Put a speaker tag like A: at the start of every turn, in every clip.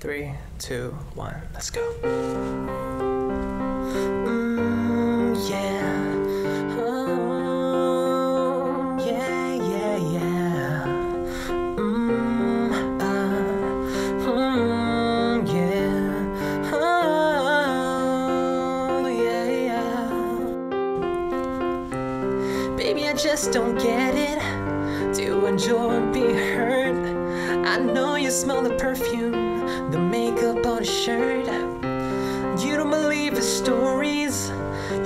A: Three, two, one, let's go. Mm, yeah. Oh, yeah, yeah, yeah. Mm, uh, mm, yeah. Yeah, yeah. Baby, I just don't get it. Do enjoy being hurt. I know you smell the perfume, the makeup on a shirt. You don't believe the stories.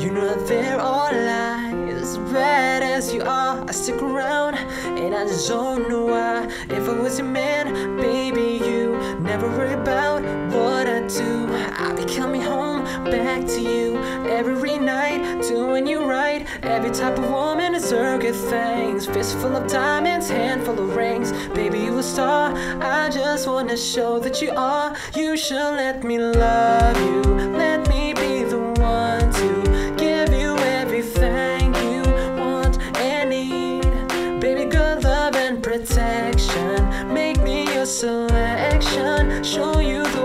A: You know that they're all lies. Bad as you are, I stick around, and I just don't know why. If I was your man, baby, you never worry about what I do. I'll be coming home back to you every night, doing you right. Every type of woman deserves good things. Fistful of diamonds, handful of rings. Baby, a star. I just wanna show that you are. You should let me love you. Let me be the one to give you everything you want and need. Baby, good love and protection. Make me your selection. Show you the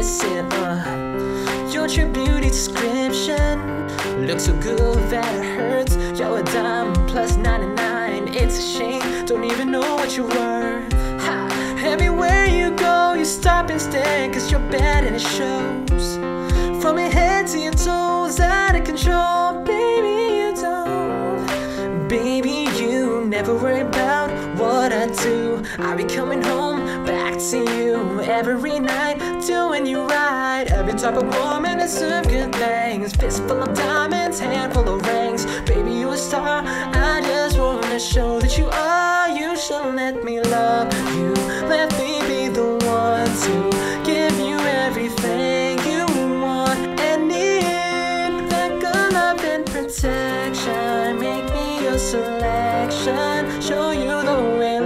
A: Listen, uh, your true beauty description looks so good that it hurts. You're a dime plus 99. It's a shame, don't even know what you're worth. Ha. Everywhere you go, you stop and stare, cause you're bad and it shows. From your head to your toes, out of control, baby, you don't. Baby, you never worry about what I do. I'll be coming home back to you every night, doing you type of woman deserves good things. Fistful of diamonds, handful of rings. Baby, you a star. I just wanna show that you are. You should let me love you. Let me be the one to give you everything you want and need. That good love and protection. Make me your selection. Show you the way